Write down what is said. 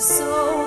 so